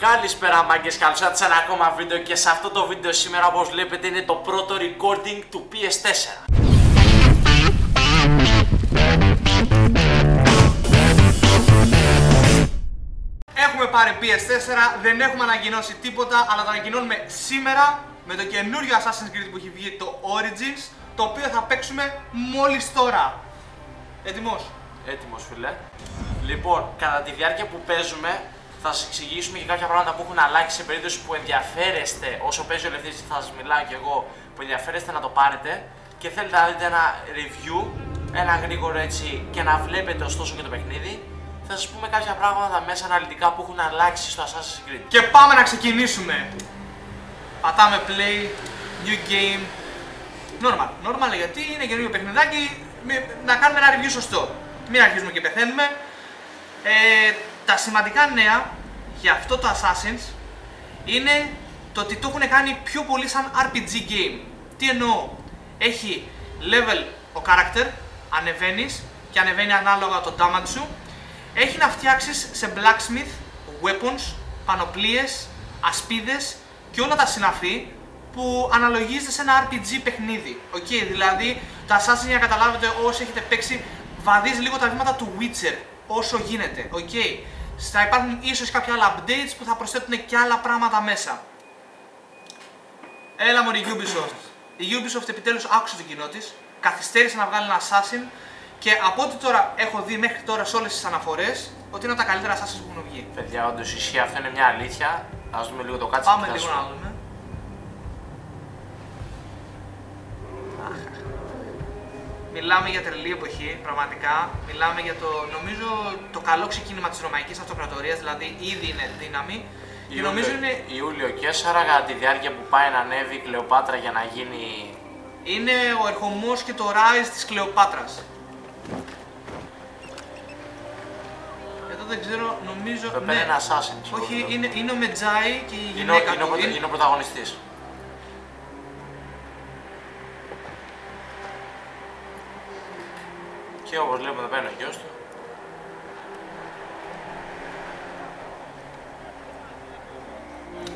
Καλησπέρα μάγκες, καλώς ήρθατε σε ένα ακόμα βίντεο και σε αυτό το βίντεο σήμερα όπως βλέπετε είναι το πρώτο recording του PS4 Έχουμε πάρει PS4, δεν έχουμε ανακοινώσει τίποτα, αλλά το ανακοινώνουμε σήμερα με το καινούριο Assassin's Creed που έχει βγει το Origins, το οποίο θα παίξουμε μόλις τώρα. Έτοιμος; Έτοιμος φίλε Λοιπόν, κατά τη διάρκεια που παίζουμε θα σας εξηγήσουμε και κάποια πράγματα που έχουν αλλάξει σε περίπτωση που ενδιαφέρεστε όσο παίζει ο Λευτής θα σας μιλάω και εγώ που ενδιαφέρεστε να το πάρετε και θέλετε να δείτε ένα review, ένα γρήγορο έτσι και να βλέπετε ωστόσο και το παιχνίδι θα σας πούμε κάποια πράγματα μέσα αναλυτικά που έχουν αλλάξει στο Assassin's Creed. Και πάμε να ξεκινήσουμε. Πατάμε play, new game. Normal. Normal γιατί είναι καινούριο παιχνιδάκι. μη- Να κάνουμε ένα review σωστό. Μην αρχίζουμε και πεθαίνουμε. Ε, τα σημαντικά νέα για αυτό το Assassins είναι το ότι το έχουν κάνει πιο πολύ σαν RPG game. Τι εννοώ; Έχει level ο character, ανεβαίνεις και ανεβαίνει ανάλογα το damage σου. Έχει να φτιάξεις σε blacksmith, weapons, πανοπλίες, ασπίδες και όλα τα συναφή που αναλογίζεται σε ένα RPG παιχνίδι. Οκ, δηλαδή το Assassin για να καταλάβετε όσοι έχετε παίξει βαδίζει λίγο τα βήματα του Witcher όσο γίνεται. Οκ. Θα υπάρχουν ίσως κάποια άλλα updates που θα προσθέτουν και άλλα πράγματα μέσα. Έλα μωρή Ubisoft. Η Ubisoft επιτέλους άκουσε τον κοινό της, καθυστέρησε να βγάλει ένα Assassin και από ό,τι τώρα έχω δει μέχρι τώρα σε όλες τις αναφορές ότι είναι από τα καλύτερα Assassin που έχουν βγει. Παιδιά, όντως ισχύει, αυτό είναι μια αλήθεια. Α δούμε λίγο το κάτσι Πάμε και θα λίγο σου να πω. δούμε. Μιλάμε για τρελή εποχή, πραγματικά. Μιλάμε για το, νομίζω, το καλό ξεκίνημα της Ρωμαϊκής Αυτοκρατορίας, δηλαδή ήδη είναι δύναμη. Και νομίζω είναι, Ιούλιο Κέσσαρα, κατά τη διάρκεια που πάει να ανέβει η Κλεοπάτρα για να γίνει. είναι ο ερχομός και το rise της Κλεοπάτρας. Εδώ δεν ξέρω, νομίζω... Εδώ πέρα είναι Assassin. Όχι, είναι, είναι ο Μετζάι και η Είναι, ο- γυναίκα είναι, ο, του. πρωτα- Είναι- είναι ο πρωταγωνιστής. Και όπως βλέπουμε εδώ πέρα είναι ο γιος του.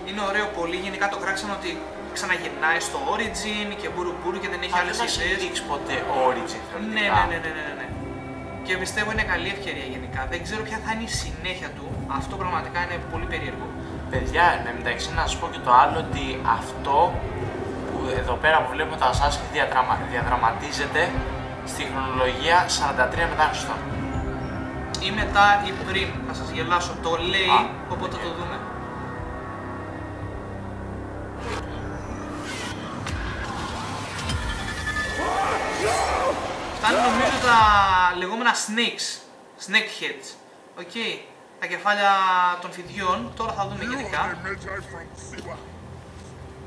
Είναι ωραίο πολύ. Γενικά το κράξαν ότι ξαναγυρνάει στο Origin και μπουρου μπουρου και δεν έχει άλλες Δεν έχει ιδέες. δείξει ποτέ Origin Ναι, θεωρητικά. ναι, ναι, ναι, ναι, ναι. Και πιστεύω είναι καλή ευκαιρία γενικά. Δεν ξέρω ποια θα είναι η συνέχεια του. Αυτό πραγματικά είναι πολύ περίεργο. Παιδιά, εν τω μεταξύ να σας πω και το άλλο ότι αυτό που εδώ πέρα που βλέπουμε το Assassin's διαδραμα, διαδραματίζεται στη χρονολογία 43 μετά Χριστό. Ή μετά ή πριν, θα σας γελάσω. Το λέει, Α, οπότε οκ. το δούμε. Φτάνει νομίζω τα λεγόμενα snakes, snake heads. OK, τα κεφάλια των φιδιών, τώρα θα δούμε You γενικά. are Medjay from Siwa.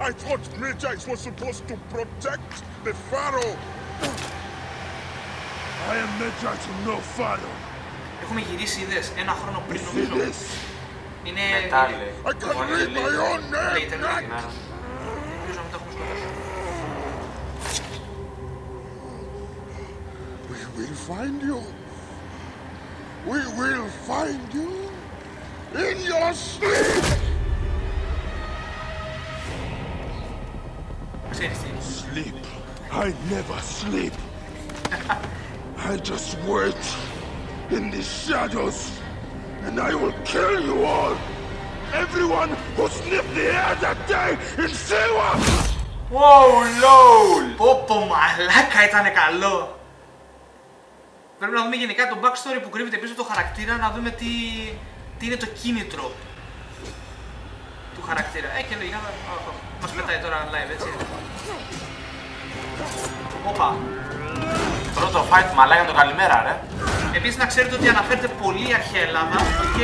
I thought Medjay was supposed to protect the Pharaoh. I am Medjay to no Pharaoh. Έχουμε γυρίσει είδες ένα χρόνο πριν See νομίζω. this? Είναι... Μετά είναι- λέει. I can Μόνο read λέει. my own Λέει, name. τελείω. Ναι. Ελπίζω να μην τα έχουμε σκοτώσει. We will find you. We will find you in your sleep. Ξέρεις τι. Sleep. I never sleep. I just wait in the shadows, and I will kill you all. Everyone who sniffed the air that day in Siwa. Wow, lol! Πω πω μαλάκα ήταν καλό. Πρέπει να δούμε γενικά το backstory που κρύβεται πίσω από το χαρακτήρα, να δούμε τι, τι είναι το κίνητρο του χαρακτήρα. Ε, και λογικά θα- ω, ω, μας πετάει τώρα live, έτσι. Όπα. Πρώτο fight μαλάκα το καλημέρα, ρε. Επίσης να ξέρετε ότι αναφέρεται πολύ η αρχαία Ελλάδα, ok.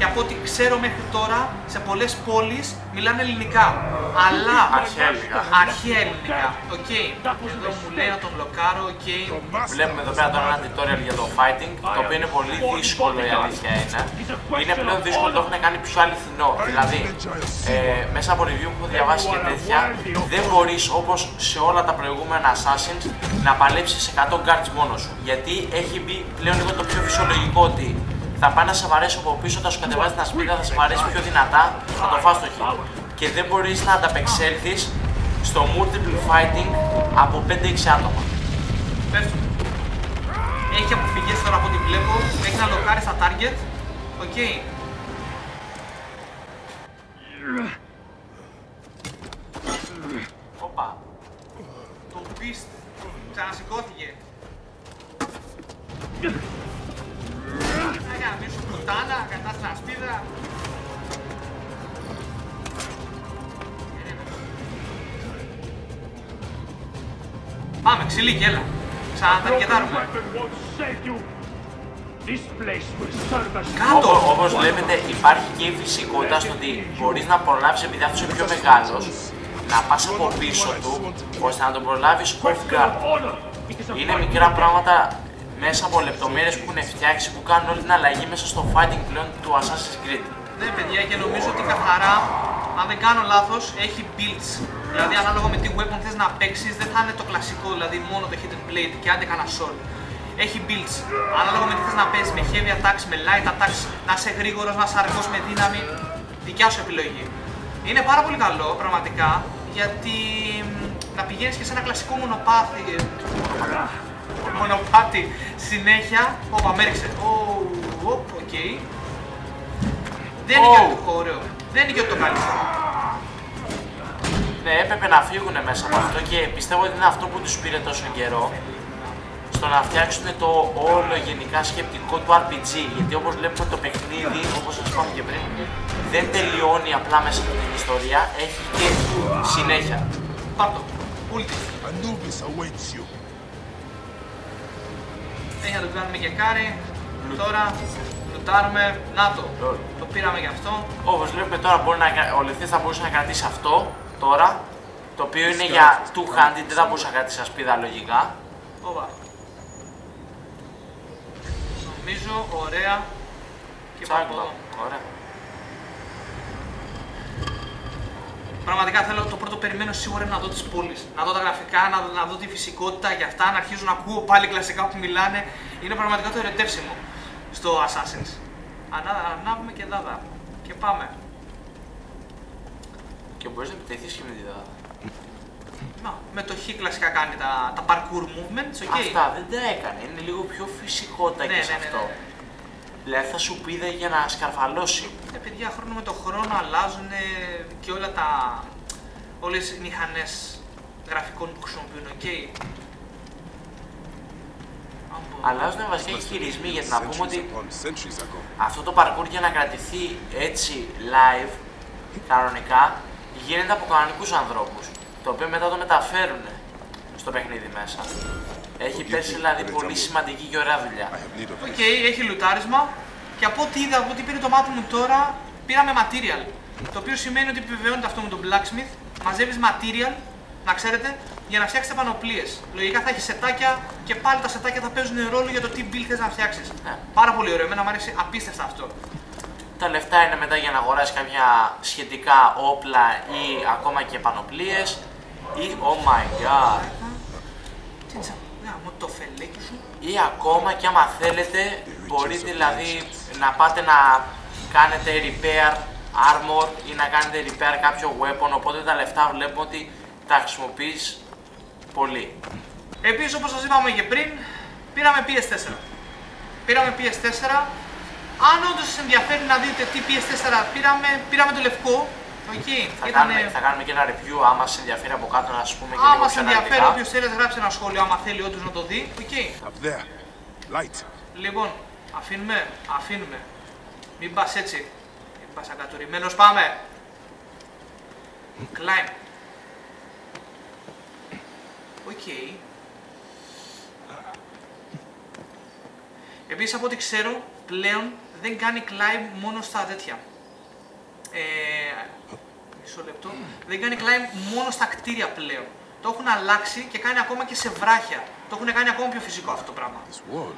Και από ό,τι ξέρω μέχρι τώρα, σε πολλές πόλεις μιλάνε ελληνικά. Αλλά... Αρχαία ελληνικά. Αρχαία ελληνικά, οκ. Εδώ μου λέει να τον μπλοκάρω, οκ. Βλέπουμε εδώ πέρα τώρα ένα tutorial για το fighting, το οποίο είναι πολύ δύσκολο η αλήθεια είναι. Είναι πλέον δύσκολο, το έχουν κάνει πιο αληθινό. Δηλαδή, ε, μέσα από review που έχω διαβάσει και τέτοια, δεν μπορείς όπως σε όλα τα προηγούμενα Assassins να παλέψεις 100 guards μόνος σου. Γιατί έχει μπει πλέον λίγο το πιο φυσιολογικό ότι θα πάει να σε βαρέσει από πίσω, θα σου κατεβάζει την ασπίδα, θα σε βαρέσει πιο δυνατά, θα το φας το χ. Και δεν μπορείς να ανταπεξέλθεις στο multiple fighting από 5-6 άτομα. Πέφτουν. Έχει αποφυγές τώρα από ό,τι βλέπω. Έχει να λοκάρεις στα target. OK. Οπα. Το Beast ξανασηκώθηκε. Πάμε, ξυλίκι, έλα. Ξαναταρκετάρουμε. weapon won't save you. This place will serve as Κάτω. Όπως όπως βλέπετε, υπάρχει και η φυσικότητα στο ότι μπορείς να προλάβεις επειδή αυτός είναι πιο μεγάλος, να πας από πίσω του ώστε να τον προλάβεις off guard. honor. It is a Είναι μικρά πράγματα μέσα από λεπτομέρειες που έχουν φτιάξει που κάνουν όλη την αλλαγή μέσα στο fighting πλέον του Assassin's Creed. Ναι, παιδιά, και νομίζω ότι καθαρά, αν δεν κάνω λάθος, έχει builds. Δηλαδή, ανάλογα με τι weapon θες να παίξεις, δεν θα είναι το κλασικό, δηλαδή μόνο το hidden blade και άντε κανένα sword. Έχει builds. Ανάλογα με τι θες να παίζεις, με heavy attacks, με light attacks, να είσαι γρήγορος, να είσαι αργός με δύναμη. Δικιά σου επιλογή. Είναι πάρα πολύ καλό, πραγματικά, γιατί μ, να πηγαίνεις και σε ένα κλασικό μονοπάτι. ε, Μονοπάτι συνέχεια. Όπα, με έριξε. Ω, οπ, οκ. Δεν είναι και Oh. το ωραίο. Δεν είναι και το καλύτερο. Ναι, έπρεπε να φύγουν μέσα από αυτό και πιστεύω ότι είναι αυτό που τους πήρε τόσο καιρό στο να φτιάξουν το όλο γενικά σκεπτικό του RPG. Γιατί όπως βλέπουμε το παιχνίδι, όπως σας είπαμε και πριν, δεν τελειώνει απλά μέσα από την ιστορία, έχει και συνέχεια. Πάρτο. Ulti. Anubis awaits you. Έχει να το κάνουμε και κάρι. Τώρα λουτάρουμε. Να το. Lol. Το πήραμε γι' αυτό. Όπως βλέπουμε τώρα, μπορεί να, κρα- ο Λευτής θα μπορούσε να κρατήσει αυτό τώρα, το οποίο είναι για two-handed, δεν θα μπορούσε να κρατήσει ασπίδα λογικά. Όπα. Νομίζω ωραία. Και πάω από Τσάκ, εδώ. Ωραία. Πραγματικά θέλω το πρώτο περιμένω σίγουρα είναι να δω τις πόλει. Να δω τα γραφικά, να, δω- να δω τη φυσικότητα για αυτά, να αρχίζω να ακούω πάλι κλασικά που μιλάνε. Είναι πραγματικά το ερωτεύσιμο στο Assassin's. Ανά, ανάβουμε και δάδα. Και πάμε. Και μπορείς να επιτεθείς και με τη δάδα. Να, με το χ κλασικά κάνει τα, τα parkour movements, ok. Αυτά δεν τα έκανε. Είναι λίγο πιο φυσικότητα Ναι, και ναι, σε ναι, ναι, αυτό. ναι. Δηλαδή θα σου πήδε για να σκαρφαλώσει. Ε, παιδιά, χρόνο με το χρόνο αλλάζουν και όλα τα... όλες οι μηχανές γραφικών που χρησιμοποιούν, ok. Άμπο. Αλλάζουν βασικά και χειρισμοί γιατί να πούμε Centuries ότι upon centuries ago. αυτό το parkour για να κρατηθεί έτσι live, κανονικά, γίνεται από κανονικούς ανθρώπους. Το οποίο μετά το μεταφέρουν στο παιχνίδι μέσα. Έχει πέσει δηλαδή πολύ σημαντική και ωραία δουλειά. I have need of OK, έχει λουτάρισμα και από ό,τι είδα, από ό,τι πήρε το μάτι μου τώρα, πήραμε material. Το οποίο σημαίνει ότι επιβεβαιώνεται αυτό με τον blacksmith. Μαζεύεις material, να ξέρετε, για να φτιάξετε πανοπλίες. Λογικά θα έχεις σετάκια και πάλι τα σετάκια θα παίζουν ρόλο για το τι build θες να φτιάξεις. Ναι. Πάρα πολύ ωραίο, εμένα μου αρέσει απίστευτα αυτό. Τα λεφτά είναι μετά για να αγοράσεις κάποια σχετικά όπλα ή ακόμα και πανοπλίες. Ή, oh my god, Τι τσα, γάμο, το φελέκι σου. ή ακόμα και άμα θέλετε μπορείτε δηλαδή να πάτε να κάνετε repair armor ή να κάνετε repair κάποιο weapon οπότε τα λεφτά βλέπουμε ότι τα χρησιμοποιείς πολύ. Επίσης, όπως σας είπαμε και πριν, πήραμε PS4. Πήραμε PS4. Αν όντως σας ενδιαφέρει να δείτε τι PS4 πήραμε, πήραμε το λευκό. Εκεί Θα, ήταν. κάνουμε, θα κάνουμε και ένα review άμα σε ενδιαφέρει από κάτω να σας πούμε και Άμα λίγο σε πιο ενδιαφέρει, αναλυτικά. όποιος θέλει, ας γράψει ένα σχόλιο. Άμα θέλει όντως να το δει. Εκεί. Up there. Light. Λοιπόν, αφήνουμε, αφήνουμε. Μην πας έτσι. Μην πας ακατορημένος, πάμε. Climb. OK. Επίσης από ό,τι ξέρω, πλέον δεν κάνει climb μόνο στα τέτοια. Ε, μισό λεπτό. Δεν κάνει climb μόνο στα κτίρια πλέον. Το έχουν αλλάξει και κάνει ακόμα και σε βράχια. Το έχουν κάνει ακόμα πιο φυσικό αυτό το πράγμα. This wall.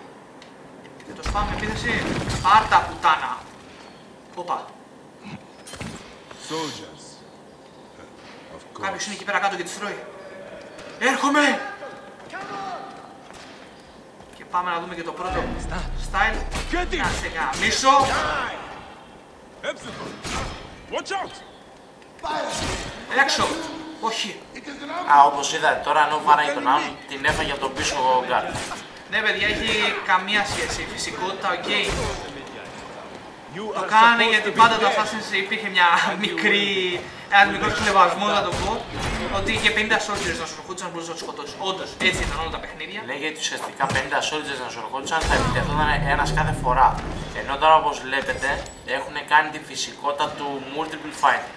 Και το σπάμε επίθεση. Πάρτα πουτάνα. Όπα. Soldiers. Of Κάποιος course. είναι εκεί πέρα κάτω και τις τρώει. Έρχομαι! Και πάμε να δούμε και το πρώτο. style. Get Να him! σε γαμίσω. Epsilon! Watch out! Έξω. Όχι. Α, όπως είδατε τώρα, ενώ βάραγε τον άλλον, την έφαγε από τον πίσω γκάρ. Ναι, παιδιά, έχει καμία σχέση. Η φυσικότητα, OK. You Το are κάνανε supposed γιατί to be πάντα το dead. Assassin's υπήρχε μια μικρή, ένας μικρός χλευασμός να το πω, ότι είχε 50 soldiers να σου ερχόντουσαν μπορούσε να τους σκοτώσεις. Όντως, έτσι ήταν όλα τα παιχνίδια. Λέγε ότι ουσιαστικά 50 soldiers να σου ερχόντουσαν θα επιτεθόταν ένας κάθε φορά. Ενώ τώρα όπως βλέπετε έχουν κάνει τη φυσικότητα του multiple fighting.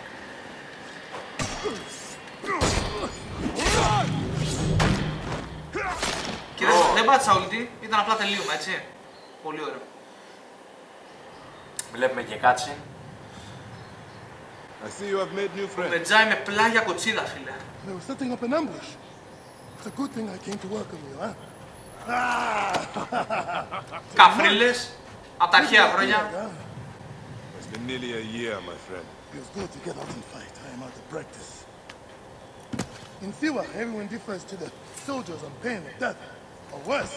Και δεν, δεν πάτησα ulti, ήταν απλά τελείωμα, έτσι. Πολύ ωραίο. Βλέπουμε και κάτσι. I see you have made new friends. Πετζάει με πλάγια κοτσίδα, φίλε. They were setting up an ambush. It's a good thing I came to welcome you, huh? Καφρίλες, από τα αρχαία χρόνια. Yeah, It's been nearly a year, my friend. feels good to get out and fight. I am out of practice. In Siwa, everyone defers to the soldiers on pain of death, or worse.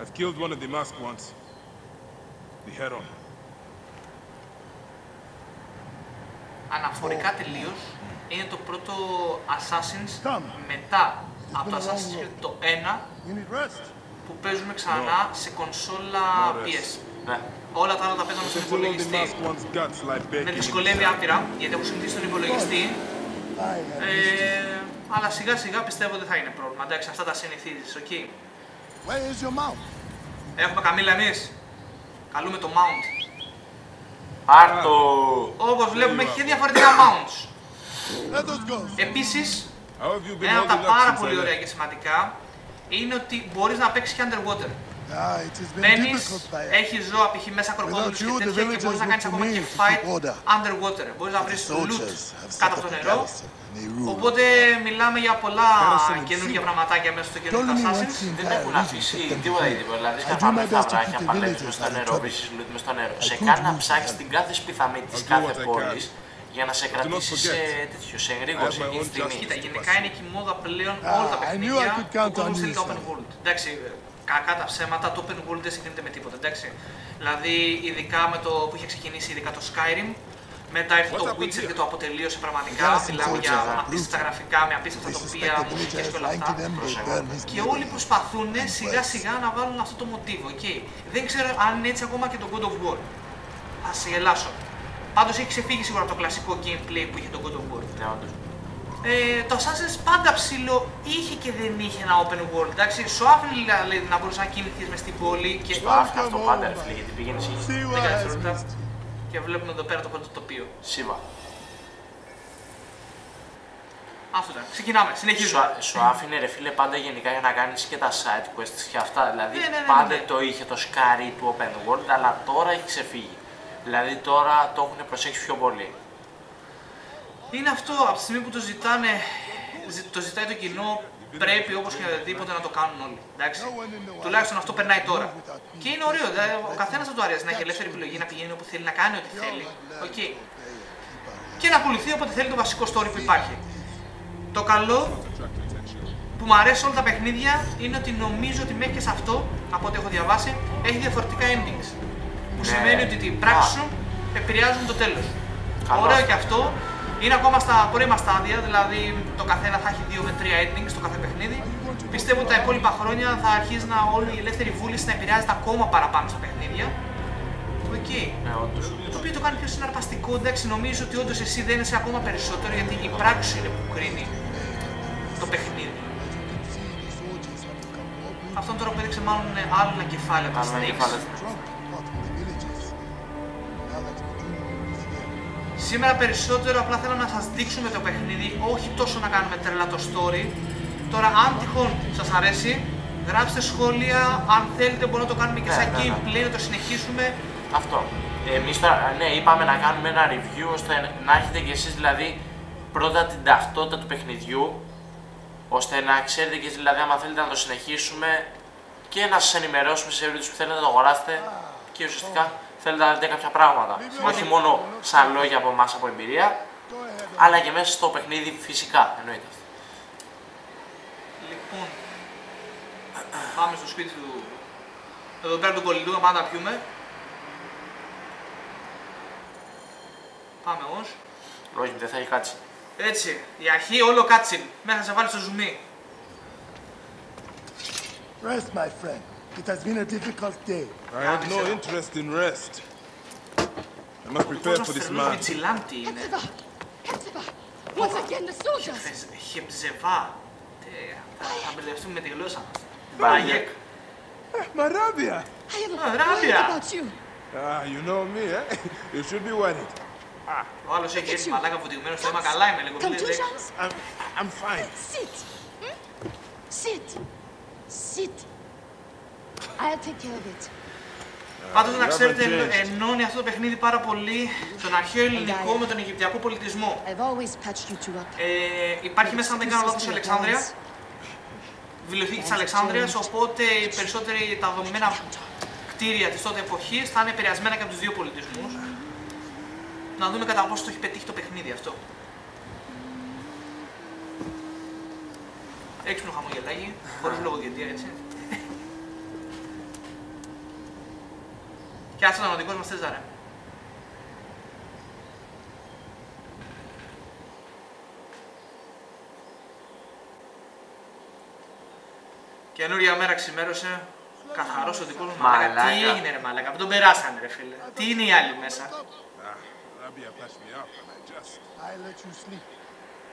I've killed one of the masked ones. The Heron. Αναφορικά τελείως είναι το πρώτο Assassin's Come. μετά από το been a long Assassin's Creed road. το 1 You need rest. που παίζουμε ξανά σε κονσόλα Ωραία. PS. Ναι. Όλα τα άλλα τα παίζαμε στον Until all the υπολογιστή. masked ones' guts lie Με baking in δυσκολεύει the άπειρα γιατί έχω συνηθίσει στον υπολογιστή. I am. Ε, αλλά σιγά σιγά πιστεύω δεν θα είναι πρόβλημα. Εντάξει, αυτά τα συνηθίζεις, OK. Where is your mount? Έχουμε καμίλα εμείς; Καλούμε το mount. Πάρτο! Όπως βλέπουμε έχει διαφορετικά mounts. Let us go. Επίσης, How have you been ένα από τα holding up πάρα since I πολύ ωραία left? και σημαντικά είναι ότι μπορείς να παίξεις και underwater. Ah, it has been Μπαίνεις, difficult by έχει ζώα π.χ. μέσα κροκόδιλους Without και you, the τέτοια και villagers μπορείς να look κάνεις to ακόμα me και to fight keep order. underwater. Μπορείς να βρεις loot soldiers have set κάτω up από το a νερό. garrison. They rule. Οπότε μιλάμε για πολλά Πέρασαν καινούργια εσύ. πραγματάκια μέσα στο καινούργιο Only Assassin's. once in Δεν Fire έχουν region αφήσει set them τίποτα free. ή τίποτα. Δηλαδή, I στα do my πάμε best θα to keep βράχια, the παλεύεις μες villagers στο out of νερό, trouble. βρίσκεις loot μες στο νερό. I Σε could κάνει να use ψάξεις that. την κάθε σπιθαμή της I'll do κάθε what I πόλης για να σε κρατήσει not σε forget. τέτοιο, σε εγρήγορση I have my εκείνη own τη στιγμή. Κοίτα, γενικά είναι και η μόδα πλέον Ah, όλα τα I knew I παιχνίδια could που count ο κόσμος on θέλει you, τα open son. world. Εντάξει, κακά τα ψέματα, το open world δεν συγκρίνεται με τίποτα, εντάξει. Δηλαδή, ειδικά με το που είχε ξεκινήσει ειδικά το Skyrim, μετά ήρθε το What's up with Witcher you? και το αποτελείωσε πραγματικά. Yes, Μιλάμε soldiers για are απίστευτα brutal. γραφικά, με απίστευτα They τοπία, suspect the μουσικές villagers και όλα lying αυτά. to them, they burn his Και όλοι προσπαθούν σιγά σιγά να βάλουν αυτό το μοτίβο. Okay. Δεν ξέρω αν είναι έτσι ακόμα και το God of War. Θα σε γελάσω. Πάντως έχει ξεφύγει σίγουρα από το κλασικό gameplay που είχε το God of War. Ναι, όντως. Ε, το Assassin's πάντα ψηλό είχε και δεν είχε ένα open world. Εντάξει, σου άφηνε δηλαδή, να μπορούσε να κινηθείς μες στην πόλη και Το άφηνα αυτό πάντα, ρε φίλε, γιατί πήγαινες εκεί. See δεν what κάνεις has δευτερόλεπτα. missed. Και βλέπουμε εδώ πέρα το πρώτο τοπίο. Σίβα. Αυτό ήταν. Ξεκινάμε. Σου, Συνεχίζουμε. α- σου άφηνε ρε φίλε πάντα γενικά για να κάνεις και τα side quests και αυτά. Δηλαδή Ναι, ναι, ναι, πάντα ναι. το είχε το σκάρι του open world, αλλά τώρα έχει ξεφύγει. Δηλαδή τώρα το έχουν προσέξει πιο πολύ. Είναι αυτό από τη στιγμή που το ζητάνε, ζη- το ζητάει το κοινό, πρέπει όπως και οτιδήποτε να το κάνουν όλοι. Εντάξει. Τουλάχιστον αυτό περνάει τώρα. Και είναι ωραίο, δηλαδή, ο καθένας θα του αρέσει να έχει ελεύθερη επιλογή, να πηγαίνει όπου θέλει, να κάνει ό,τι θέλει. Οκ. Και να ακολουθεί όποτε θέλει το βασικό story που υπάρχει. Το καλό που μου αρέσει σε όλα τα παιχνίδια είναι ότι νομίζω ότι μέχρι και σε αυτό, από ό,τι έχω διαβάσει, έχει διαφορετικά endings. Που Ναι. σημαίνει ότι οι πράξεις Α. σου επηρεάζουν το τέλος. Καλό Ωραίο αυτό. και αυτό. Είναι ακόμα στα πρώιμα στάδια, δηλαδή το καθένα θα έχει 2 με 3 endings στο κάθε παιχνίδι. Πιστεύω ότι τα υπόλοιπα χρόνια θα αρχίσει να όλη η ελεύθερη βούληση να επηρεάζεται ακόμα παραπάνω στα παιχνίδια. Οκ. Ναι, όντως. Το οποίο το κάνει πιο συναρπαστικό. Εντάξει, νομίζω ότι όντως εσύ δεν είσαι ακόμα περισσότερο γιατί η πράξη σου είναι που κρίνει το παιχνίδι. Αυτόν τώρα που έδειξε μάλλον είναι άλλο ένα κεφάλαιο από τα Άλλο ένα Snakes. Σήμερα περισσότερο απλά θέλω να σας δείξουμε το παιχνίδι, όχι τόσο να κάνουμε τρελά το story. Τώρα αν τυχόν σας αρέσει, γράψτε σχόλια, αν θέλετε μπορούμε να το κάνουμε και Ναι, σαν ναι, ναι. gameplay, να το συνεχίσουμε. Αυτό. Εμείς τώρα, ναι, είπαμε να κάνουμε ένα review ώστε να έχετε κι εσείς δηλαδή πρώτα την ταυτότητα του παιχνιδιού ώστε να ξέρετε και εσείς δηλαδή άμα θέλετε να το συνεχίσουμε και να σας ενημερώσουμε σε περίπτωση που θέλετε να το αγοράσετε και ουσιαστικά θέλετε να δείτε κάποια πράγματα. Όχι μόνο σαν λόγια από εμάς από εμπειρία, Go ahead. αλλά και μέσα στο παιχνίδι φυσικά εννοείται. Λοιπόν, πάμε στο σπίτι του Εδώ πέρα του κολλητού πάντα πιούμε. Πάμε όμως. Όχι, δεν θα έχει κάτσει. Έτσι, η αρχή όλο κάτσιν. Μέσα σε βάλει στο ζουμί. Rest, my friend. It has been a difficult day. I have no interest in rest. I must prepare Πώς for this τρελός man. βιτσιλάντη είναι. Hetzeva! Hetzeva! Once again, the soldiers! Χε- Χεψεβά. Τι, Θα θα μπερδευτούμε με τη γλώσσα μας. Μπαγιέκ. Μπαγιέκ. Marabia! I have Ah, heard Rabia. about you. Ah, you know me, eh? You should be worried. Ο άλλος έχει έτσι μαλάκα βουτυγμένο στο αίμα. Καλά είμαι λίγο. Λέει, λέει. Contusions? I'm, I'm fine. Sit. Hmm? Sit. Sit. I'll take care of it. Πάντως να you ξέρετε, haven't εν- changed. ενώνει αυτό το παιχνίδι πάρα πολύ τον αρχαίο ελληνικό με τον Αιγυπτιακό πολιτισμό. I've always patched you two up. Ε, υπάρχει μέσα, αν δεν κάνω λάθος, η Αλεξάνδρεια, βιβλιοθήκης της Αλεξάνδρειας, οπότε οι περισσότεροι τα δομημένα κτίρια της τότε εποχής θα είναι επηρεασμένα και από τους δύο πολιτισμούς. Να δούμε κατά πόσο το έχει πετύχει το παιχνίδι αυτό. Έξυπνο χαμογελάκι, χωρίς λογοδιαιτία έτσι. Και άστα ο δικός μας Τσέζαρε. Καινούρια μέρα ξημέρωσε. Καθαρός ο δικός μου μαλάκα. Τι Μαλάκα. έγινε, ρε μαλάκα, που τον περάσανε, ρε φίλε. Τι είναι οι άλλοι μέσα; Ah, Rabia patched me up and I just... I let you sleep.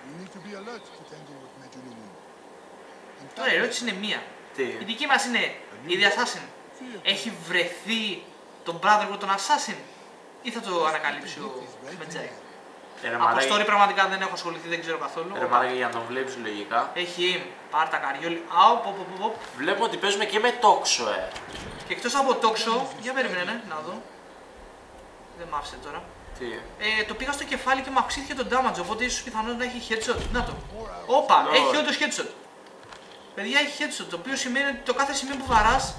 You need to be alert to tangle with Medunamun. In Τώρα η fact, ερώτηση είναι μία. Τι; Η δική μας είναι η The Assassin. Έχει βρεθεί τον brother τον Assassin ή θα το ανακαλύψει ο Μετζάι. Ε, ρε Από story μαλάκα, πραγματικά δεν έχω ασχοληθεί, δεν ξέρω καθόλου. ρε μαλάκα, για να τον βλέπεις λογικά. Έχει aim, πάρτα καριόλι. Αου, πο, πο, πο, πο. Βλέπω ότι παίζουμε και με τόξο, ε. Και εκτός από τόξο, για περίμενε, ναι, να δω. Δεν μ' άφησε τώρα. Τι; Ε, το πήγα στο κεφάλι και μου αυξήθηκε το damage, οπότε ίσως πιθανόν να έχει headshot. Να το. Όπα, Lord. έχει όντως headshot. Παιδιά έχει headshot, το οποίο σημαίνει ότι το κάθε σημείο που βαράς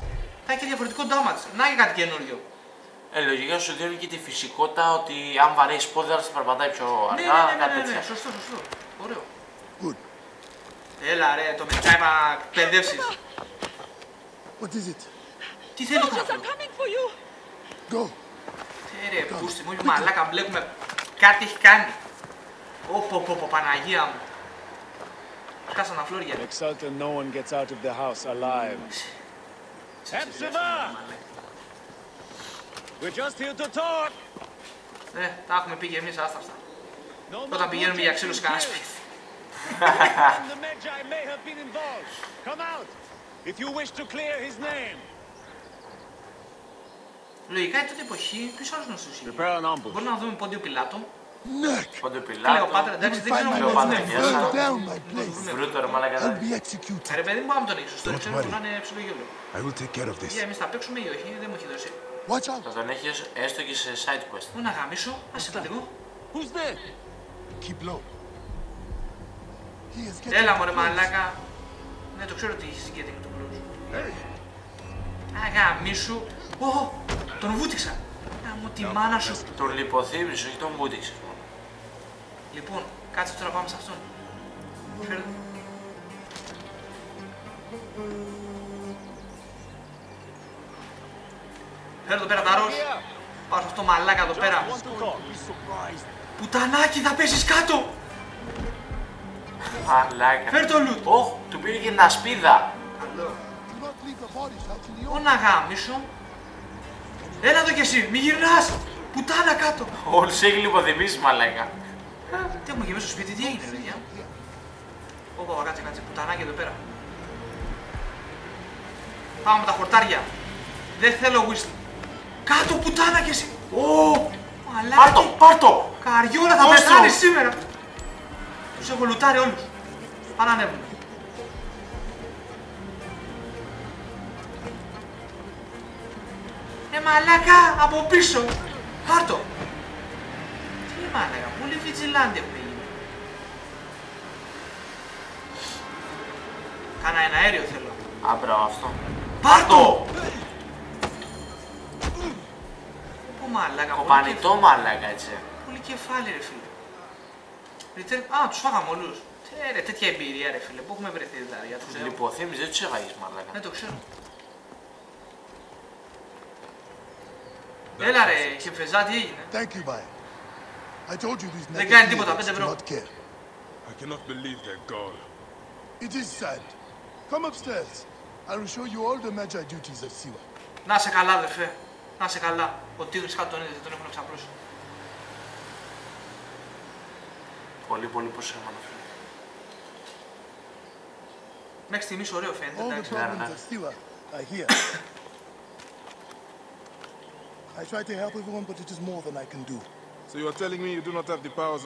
θα έχει και διαφορετικό damage. Να και κάτι καινούριο. Ε, λογικά σου δίνει και τη φυσικότητα ότι αν βαρέσει πόδι, θα περπατάει πιο Ναι, αργά, ναι, ναι, κάτι ναι, ναι, τέτοια. σωστό, σωστό. Ωραίο. good. Έλα ρε, το μετσάι να παιδεύσεις. What is it? Τι θέλει το Soldiers are καφέ. coming for you! Go. Τι ρε, πούστη μου, είπε μαλάκα, μπλέκουμε. Κάτι έχει κάνει. Ωπω, πω, πω, Παναγία μου. Σκάσανα φλόρια. Exult and no one gets out of the house alive. Hepzibah! We're just here to talk. Ναι, τα έχουμε πει και εμείς άστα αυτά. No Όταν more πηγαίνουμε για bootlegs ξύλο σε in κανένας here. σπίτι. And the Magi may have been involved. Come out, if you wish to clear his name. Λογικά η τότε εποχή, ποιος άλλος γνωστός είχε. Prepare an ambush. Μπορούμε να δούμε Πόντιο Πιλάτο. Neck. Πόντε Κλεοπάτρα, πιλάτο. εντάξει, δεν Find ξέρω my αν Cleopatra, μπορούμε yes. να burn down my place. Βρούτο ρε μαλάκα. I'll be executed. Ρε παιδί μου, πάμε τον ίσως. Το Don't ξέρω worry. να είναι ψηλό γέλο. I will take care of Για this. εμείς θα παίξουμε ή όχι, δεν μου έχει δώσει. Watch out. Θα τον έχεις έστω και σε side quest. Πού να γαμίσω, άσε το λίγο. Who's there? Keep low. He is getting Έλα μωρέ close. μαλάκα. Ναι, το ξέρω ότι είσαι getting too close. Αγαμίσου. Ω, τον βούτυξα. Να μου τη μάνα σου. Τον λιποθύμησες, όχι τον βούτυξες. μόνο. Λοιπόν, κάτσε τώρα πάμε σε αυτόν. Φέρε Φέρε το πέρα τάρος. Πάω σε αυτό το μαλάκα εδώ πέρα. Want to talk? Πουτανάκι θα πέσεις κάτω. Μαλάκα. Φέρε το loot. Ωχ, του πήρε και ένα σπίδα. Do not leave the bodies out in the Ω open. να γάμισω. Έλα εδώ κι εσύ, μη γυρνάς. Πουτάνα κάτω. Όλους έχει λιποθυμίσει μαλάκα. Τι έχουμε γεμίσει στο σπίτι, τι έγινε, παιδιά. Ωπα, κάτσε, κάτσε, πουτανάκι εδώ πέρα. Πάμε με τα χορτάρια. Δεν θέλω whistle. Κάτω, πουτάνα κι εσύ. Ω, μαλάκα. Πάρτο, τι- πάρτο. Καριόλα θα Δώσ' το. πεθάνει σήμερα. Τους έχω λουτάρει όλους. Πάμε να ανέβουμε. Ε, μαλάκα, από πίσω. Πάρτο. Τι μαλάκα, πολύ vigilante έχουμε γίνει. Κάνα ένα αέριο θέλω. Άμπρα αυτό. Πάρτο! Μαλάκα, πολύ Κοπανιτό μαλάκα έτσι. Πολύ κεφάλι, ρε φίλε. Return... Α, τους φάγαμε όλους. Ρε, τέτοια εμπειρία, ρε φίλε. Πού έχουμε βρεθεί δηλαδή, για το Τους ξέρω. λιποθύμεις δεν τους έβαγες μαλάκα. Δεν το ξέρω. Έλα ρε, Χεφεζά, τι έγινε. Thank you, Maya. I told you these Δεν κάνει negative τίποτα, idiots πέντε do ευρώ. not care. I cannot believe they're gone. It is sad. Come upstairs. I will show you all the Magi duties of Siwa. Να σε καλά, αδερφέ. Να σε καλά. Ο Τίγρης κάτω είναι, είδε, δεν τον έχουν εξαπλώσει. Πολύ, πολύ πως σε έμανα, φίλε. Μέχρι στιγμής ωραίο φαίνεται, All εντάξει. Όλοι πρόβλημα στο Στίβα, I hear. I tried to help everyone, but it is more than I can do. So you are telling me you do not have the powers?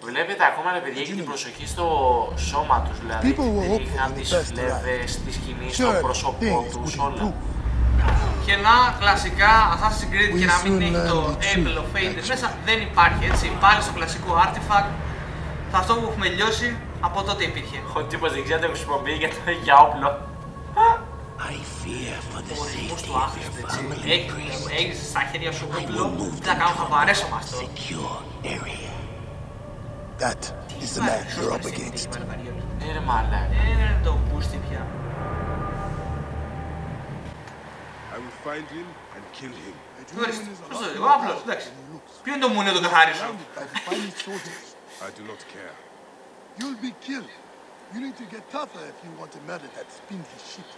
Βλέπετε ακόμα ρε παιδιά και την προσοχή στο σώμα τους, δηλαδή People were την hopeful είχαν in the τις best φλέβες, τη σκηνή, στο Sure, πρόσωπό things τους, would όλα. improve. Και να κλασικά Assassin's Creed και We να μην soon έχει το learn the Apple truth, of Faded actually. μέσα, δεν υπάρχει έτσι. Πάλι στο κλασικό Artifact. Θα αυτό που έχουμε λιώσει από τότε υπήρχε. Ο τύπος δεν ξέρει να το χρησιμοποιεί για, το, για όπλο. του of άχρηστο your έτσι. family Έχεις, priest. έχεις στα χέρια σου I will όπλο, move τι θα κάνω, θα βαρέσω με αυτό. secure area. That is the man you're up against. Ε, ρε μαλάκα. Είναι το μπούστι πια. I will find him and kill him. Τι ορίστε, πώς το λέω, εγώ απλώς, εντάξει. Ποιο είναι το μουνί να το καθαρίσω. Surrounded by the finest soldiers. I do not care. You'll be killed. You need to get tougher if you want to murder that spindly shit.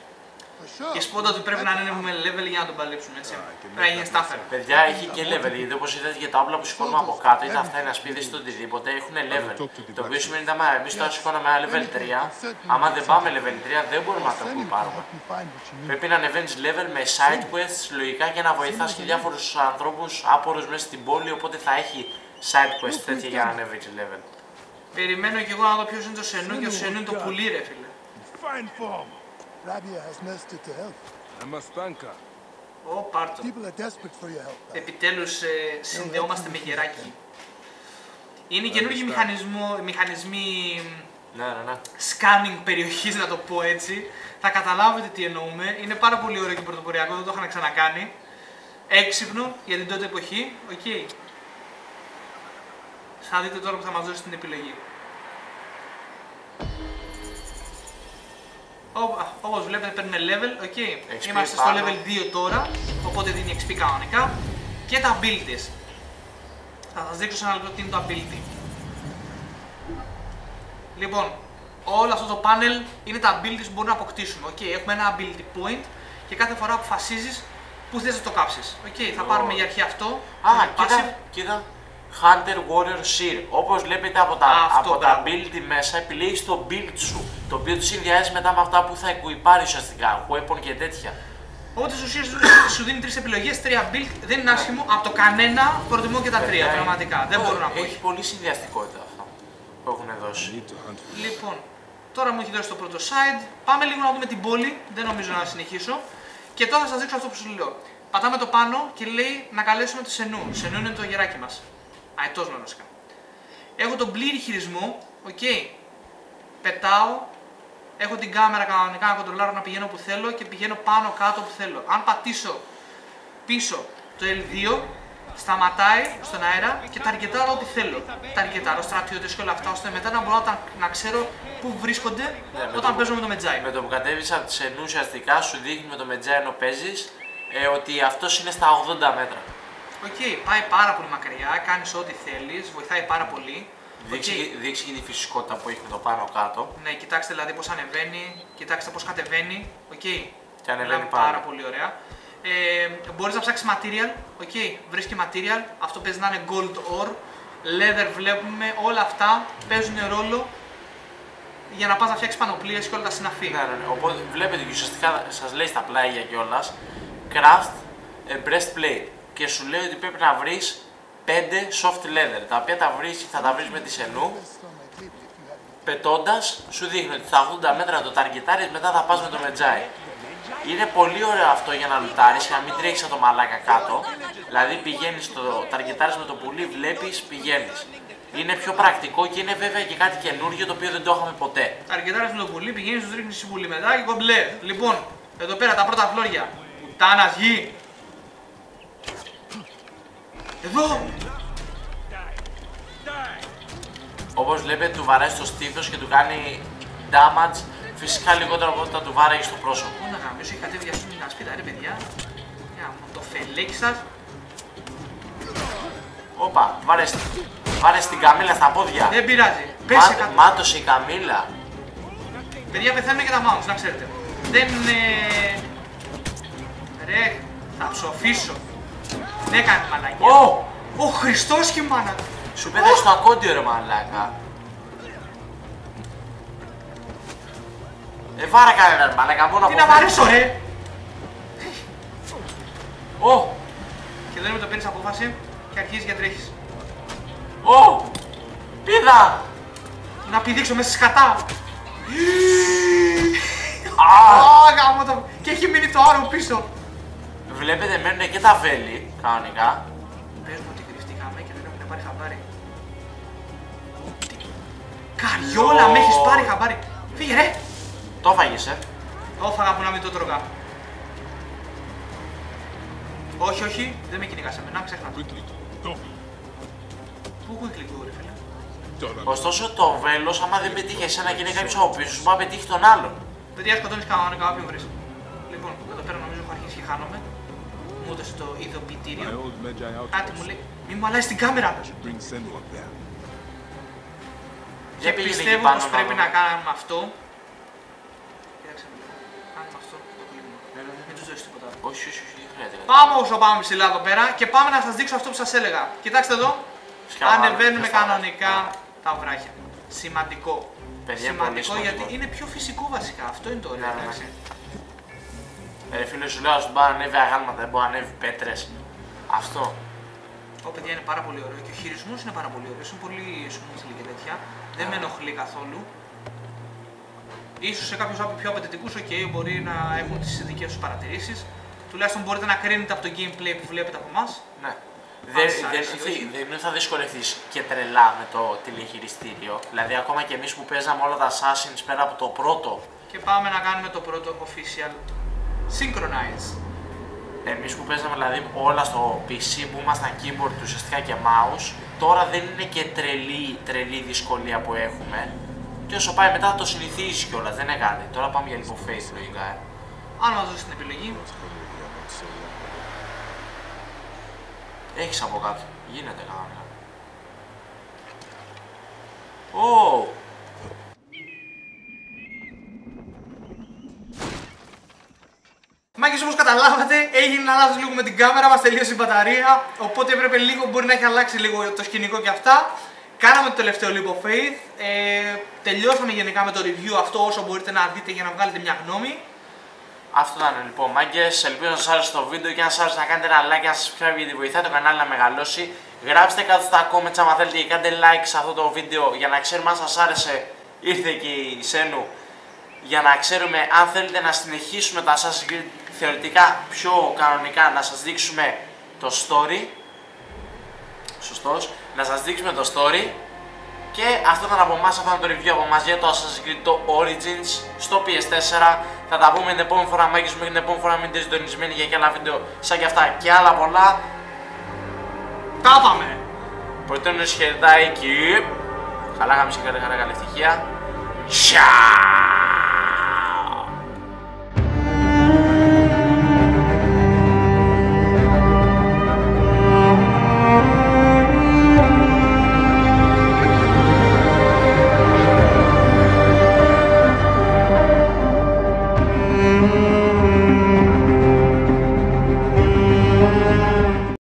For sure. Και σπόντα ότι πρέπει να είναι με level για να τον παλέψουμε έτσι. Πρέπει να γίνει στάθερ. Παιδιά έχει και level, γιατί όπως είδατε και τα όπλα που σηκώνουμε από κάτω, είτε αυτά είναι ασπίδες είτε οτιδήποτε, έχουν level. Το οποίο σημαίνει ότι άμα εμείς τώρα σηκώναμε ένα level 3, άμα δεν πάμε level 3 δεν μπορούμε να το Send him to πάρουμε. help you find what you need. Πρέπει να ανεβαίνεις level με side quests λογικά και να βοηθάς και διάφορους ανθρώπους άπορους μέσα στην πόλη, οπότε θα έχει side quests τέτοια για να ανεβείς level. Περιμένω κι εγώ να δω ποιος είναι το Σενού και το Σενού είναι το πουλί ρε φίλε. Fine form. Rabia has nursed it to health. I must thank her. Ω, πάρτο. People are desperate for your help. Rabia. Επιτέλους ε, συνδεόμαστε με γεράκι. Είναι καινούργιοι μηχανισμό, μηχανισμοί Ναι, ναι, ναι. scanning περιοχής να το πω έτσι. Θα καταλάβετε τι εννοούμε. Είναι πάρα πολύ ωραίο και πρωτοποριακό, δεν το είχαν ξανακάνει. Έξυπνο για την τότε εποχή. Οκ. Θα δείτε τώρα που θα μας δώσει την επιλογή. Ω- α, Όπως βλέπετε παίρνουμε level, OK. XP Είμαστε στο πάνω. level 2 τώρα, οπότε δίνει XP κανονικά. Και τα abilities. Θα σας δείξω σε ένα λεπτό τι είναι το ability. Λοιπόν, όλο αυτό το panel είναι τα abilities που μπορούμε να αποκτήσουμε. Okay, έχουμε ένα ability point και κάθε φορά αποφασίζεις πού θες να το κάψεις. Okay, θα πάρουμε για αρχή αυτό. Α, είναι passive. κοίτα, κοίτα. Hunter Warrior Seer. Όπως βλέπετε από τα, Αυτό, από τα μπράβο. build μέσα, επιλέγεις το build σου. Το οποίο το συνδυάζει μετά με αυτά που θα εκουιπάρει ουσιαστικά. Weapon και τέτοια. Οπότε στην ουσία σου δίνει τρεις επιλογές, τρία build. Δεν είναι άσχημο. Από το κανένα προτιμώ και τα τρία. Παιδιά, Πραγματικά. Δεν ε, μπορώ να πω. Έχει πολύ συνδυαστικότητα αυτό που έχουν δώσει. Need to hunt for Λοιπόν, τώρα μου έχει δώσει το πρώτο side. Πάμε λίγο να δούμε την πόλη. Δεν νομίζω να συνεχίσω. Και τώρα θα σας δείξω αυτό που σου λέω. Πατάμε το πάνω και λέει να καλέσουμε το Σενού. Σενού είναι το γεράκι μας. Αετός με βασικά. Έχω τον πλήρη χειρισμό. Οκ. Πετάω. Έχω την κάμερα κανονικά να κοντρολάρω να πηγαίνω που θέλω και πηγαίνω πάνω κάτω που θέλω. Αν πατήσω πίσω το L2, σταματάει στον αέρα και ταργκετάρω ό,τι θέλω. Ταργκετάρω στρατιώτες και όλα αυτά, ώστε μετά να μπορώ να, τα- να ξέρω πού βρίσκονται Ναι, με όταν το- παίζω με το Μετζάι. Με το που κατέβεις από τη Σενού ουσιαστικά σου δείχνει με το Μετζάι ενώ παίζεις ε, ότι αυτός είναι στα 80 μέτρα. Οκ, πάει πάρα πολύ μακριά, κάνεις ό,τι θέλεις, βοηθάει πάρα πολύ. Δείξει, Οκ. δείξει και τη φυσικότητα που έχει με το πάνω κάτω. Ναι, κοιτάξτε δηλαδή πώς ανεβαίνει, κοιτάξτε πώς κατεβαίνει. Οκ. Και ανεβαίνει Μιλάμε πάλι. πάρα πολύ ωραία. Ε, Μπορείς να ψάξεις material. OK, βρίσκει material. Αυτό παίζει να είναι gold ore. Leather βλέπουμε. Όλα αυτά παίζουν ρόλο για να πας να φτιάξεις πανοπλίες και όλα τα συναφή. Ναι, ναι, ναι. Οπότε βλέπετε και ουσιαστικά σας λέει στα πλάγια κιόλας craft a breastplate και σου λέει ότι πρέπει να βρεις 5 soft leather τα οποία τα βρεις, θα τα βρεις με τη Σενού πετώντας, σου δείχνει ότι στα 80 μέτρα το ταργκετάρεις, μετά θα πας με το μετζάι. Είναι πολύ ωραίο αυτό για να λουτάρεις και να μην τρέχεις σαν το μαλάκα κάτω. Δηλαδή πηγαίνεις στο ταργκετάρι με το πουλί, βλέπεις, πηγαίνεις. Είναι πιο πρακτικό και είναι βέβαια και κάτι καινούργιο το οποίο δεν το είχαμε ποτέ. Αρκετά με το πουλί, πηγαίνεις, τους ρίχνεις πουλί μετά και κομπλέ. Λοιπόν, εδώ πέρα τα πρώτα φλόρια. Πουτάνα γη. Εδώ! Όπως βλέπετε, του βαράει στο στήθος και του κάνει damage Φυσικά λιγότερο από όταν του βάραγε στο πρόσωπο. Πού να γαμίσω, έχει κατέβει για αυτήν την ασπίδα, ρε παιδιά. Για μου το φελέκι σας. Όπα, βάρε, στη- βάρε στην καμίλα στα πόδια. Δεν πειράζει. Πέσε Μα, κάτω. μάτωσε η καμίλα. Παιδιά πεθαίνουν και τα mounts, να ξέρετε. Δεν είναι... Ρε, θα ψοφήσω. Δεν κάνει μαλακία. Ω! Ο Χριστός και η μάνα. του. Σου πέταξε το ακόντιο ρε μαλάκα. Ε, βάρα κανέναν μαλάκα, μόνο Τι από να βαρέσω ρε. Ω! Και δεν με το παίρνεις απόφαση και αρχίζεις και τρέχεις. Ω! Πίδα! Να πηδήξω μέσα στη σκατά. Α! Α, γάμο το. Και έχει μείνει το άρο πίσω. Βλέπετε μένουν και τα βέλη, κανονικά. Πες μου ότι κρυφτήκαμε και δεν έχουμε πάρει χαμπάρι. Καριόλα, με έχεις πάρει χαμπάρι. Φύγε ρε. Το έφαγες, ε. Το έφαγα που να μην το τρώγα. Όχι, όχι, δεν με κυνηγάς εμένα, ξέχνα το. Quickly. Go. Πού quickly go, ρε φίλε; Done. Ωστόσο το βέλος, άμα δεν πετύχει εσένα και είναι κάποιος από πίσω, σου πάει να πετύχει τον άλλον. Παιδιά, σκοτώνεις κανονικά όποιον βρεις. Λοιπόν, εδώ πέρα νομίζω έχω αρχίσει και χάνομαι. Μου έδωσε το My ειδοποιητήριο. old Magi Κάτι μου outpost. λέει, μη μου αλλάζει την κάμερα. Should bring Senua there. Και Για πήγαινε εκεί πιστεύω πάνω πως να πρέπει δω. να κάνουμε αυτό. Κοίταξε με λίγο. Κάνουμε αυτό, το κλείνουμε. Μην τους δώσεις τίποτα. Όχι, όχι, όχι, δεν χρειάζεται. Πάμε όσο πάμε ψηλά εδώ πέρα και πάμε να σας δείξω αυτό που σας έλεγα. Κοιτάξτε εδώ. Σκάβα, Ανεβαίνουμε δεν θα- κανονικά τα βράχια. Σημαντικό. Παιδιά, σημαντικό, πολύ σημαντικό. γιατί είναι πιο φυσικό βασικά. Αυτό είναι το ωραίο. Ε, φίλε σου λέω, στον μπορεί να ανέβει αγάλματα, δεν μπορεί να ανέβει πέτρες. Αυτό. Ω παιδιά είναι πάρα πολύ ωραίο και ο χειρισμό είναι πάρα πολύ ωραίος. Είναι πολύ smoothly και τέτοια. Δεν με ενοχλεί καθόλου. Ίσως σε κάποιους από πιο απαιτητικούς, ok, μπορεί να έχουν τις δικές τους παρατηρήσεις. Τουλάχιστον μπορείτε να κρίνετε από το gameplay που βλέπετε από εμάς. Ναι. Δεν, σ' δεν, άρεσε, δεν, όχι. δεν θα δυσκολευτείς και τρελά με το τηλεχειριστήριο. Δηλαδή, ακόμα και εμείς που παίζαμε όλα τα Assassins πέρα από το πρώτο, Και πάμε να κάνουμε το πρώτο official synchronize. εμείς που παίζαμε δηλαδή όλα στο PC που ήμασταν keyboard ουσιαστικά και mouse, τώρα δεν είναι και τρελή, τρελή δυσκολία που έχουμε. Και όσο πάει μετά το συνηθίζει κιόλας, δεν είναι κάτι. Τώρα πάμε για λίγο face λογικά. Ε. Αν μας δώσεις την επιλογή, Έχεις από κάτω. Γίνεται κανονικά. Ω! Μάγκες όπως καταλάβατε έγινε ένα λάθος λίγο με την κάμερα, μας τελείωσε η μπαταρία Οπότε έπρεπε λίγο, μπορεί να έχει αλλάξει λίγο το σκηνικό και αυτά Κάναμε το τελευταίο Leap of Faith ε, Τελειώσαμε γενικά με το review αυτό όσο μπορείτε να δείτε για να βγάλετε μια γνώμη Αυτό ήταν λοιπόν μάγκες. Ελπίζω να σας άρεσε το βίντεο και αν σας άρεσε να κάνετε ένα like, αν σας πιάνει γιατί βοηθάει το κανάλι να μεγαλώσει. Γράψτε κάτω στα comments άμα θέλετε και κάντε like σε αυτό το βίντεο για να ξέρουμε αν σας άρεσε. Ήρθε και η Σένου για να ξέρουμε αν θέλετε να συνεχίσουμε τα Assassin's Creed θεωρητικά πιο κανονικά να σας δείξουμε το story. Σωστός, να σας δείξουμε το story. Και αυτό ήταν από εμάς, αυτό ήταν το review από εμάς για το Assassin's Creed το Origins στο PS4 θα τα πούμε την επόμενη φορά, μάγκες μέχρι την επόμενη φορά μείνετε συντονισμένοι για και άλλα βίντεο. Σαν και αυτά και άλλα πολλά. Τα πάμε! Πρωτόνιος χαιρετάει και... Καλά γάμισε, καλά, καλά, καλή ευτυχία. Ciao!